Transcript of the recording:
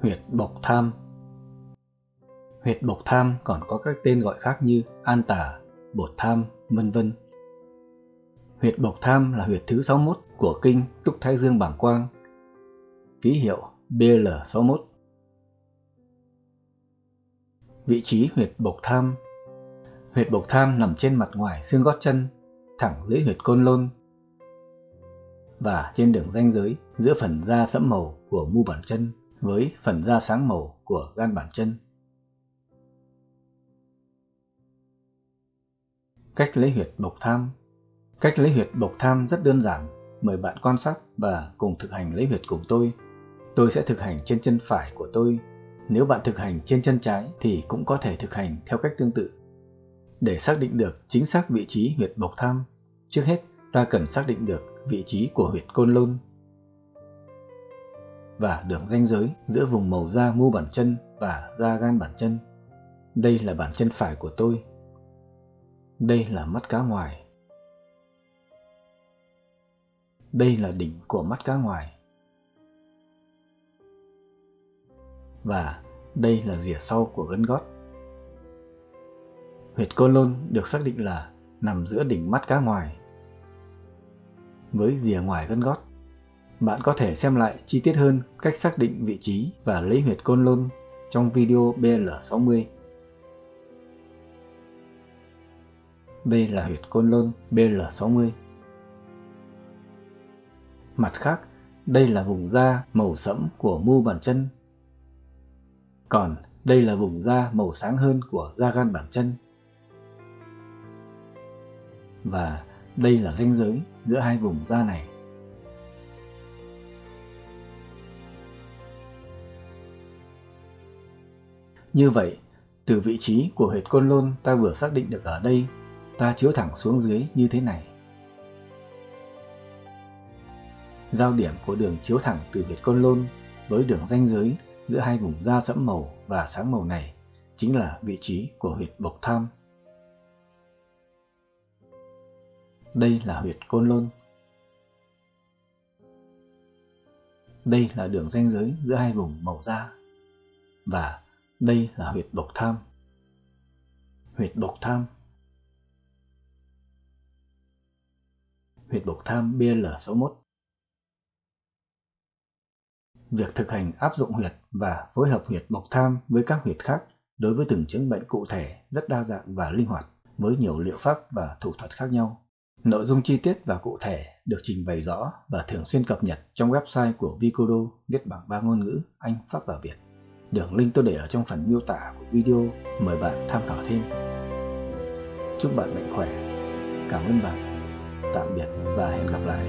Huyệt bộc tham Huyệt bộc tham còn có các tên gọi khác như an tả, bột tham, vân vân. Huyệt bộc tham là huyệt thứ 61 của kinh Túc Thái Dương Bảng Quang, ký hiệu BL61. Vị trí huyệt bộc tham Huyệt bộc tham nằm trên mặt ngoài xương gót chân, thẳng dưới huyệt côn lôn và trên đường ranh giới giữa phần da sẫm màu của mu bàn chân với phần da sáng màu của gan bàn chân. Cách lấy huyệt bộc tham Cách lấy huyệt bộc tham rất đơn giản. Mời bạn quan sát và cùng thực hành lấy huyệt cùng tôi. Tôi sẽ thực hành trên chân phải của tôi. Nếu bạn thực hành trên chân trái thì cũng có thể thực hành theo cách tương tự. Để xác định được chính xác vị trí huyệt bộc tham, trước hết ta cần xác định được vị trí của huyệt côn lôn và đường ranh giới giữa vùng màu da mu bàn chân và da gan bàn chân. Đây là bàn chân phải của tôi. Đây là mắt cá ngoài. Đây là đỉnh của mắt cá ngoài. Và đây là rìa sau của gân gót. Huyệt côn lôn được xác định là nằm giữa đỉnh mắt cá ngoài với rìa ngoài gân gót. Bạn có thể xem lại chi tiết hơn cách xác định vị trí và lấy huyệt côn lôn trong video BL60. Đây là huyệt côn lôn BL60. Mặt khác, đây là vùng da màu sẫm của mu bàn chân. Còn đây là vùng da màu sáng hơn của da gan bàn chân. Và đây là ranh giới giữa hai vùng da này. Như vậy, từ vị trí của huyệt côn lôn ta vừa xác định được ở đây, ta chiếu thẳng xuống dưới như thế này. Giao điểm của đường chiếu thẳng từ huyệt côn lôn với đường ranh giới giữa hai vùng da sẫm màu và sáng màu này chính là vị trí của huyệt bộc tham. Đây là huyệt côn lôn. Đây là đường ranh giới giữa hai vùng màu da. Và đây là huyệt bộc tham. Huyệt bộc tham. Huyệt bộc tham BL61. Việc thực hành áp dụng huyệt và phối hợp huyệt bộc tham với các huyệt khác đối với từng chứng bệnh cụ thể rất đa dạng và linh hoạt với nhiều liệu pháp và thủ thuật khác nhau. Nội dung chi tiết và cụ thể được trình bày rõ và thường xuyên cập nhật trong website của Vicodo viết bằng ba ngôn ngữ Anh, Pháp và Việt. Đường link tôi để ở trong phần miêu tả của video, mời bạn tham khảo thêm. Chúc bạn mạnh khỏe. Cảm ơn bạn. Tạm biệt và hẹn gặp lại.